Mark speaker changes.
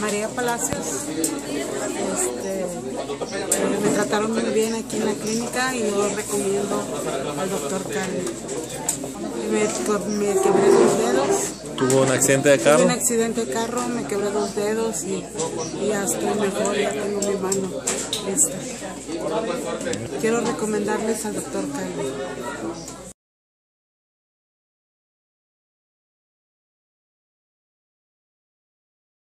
Speaker 1: María Palacios. Este, me trataron muy bien aquí en la clínica y yo recomiendo al doctor Cali. Me, me quebré dos dedos.
Speaker 2: ¿Tuvo un accidente de carro.
Speaker 1: Tuve un accidente de carro, me quebré dos dedos y, y ya estoy mejor, ya tengo mi mano lista. Quiero recomendarles al doctor Cali.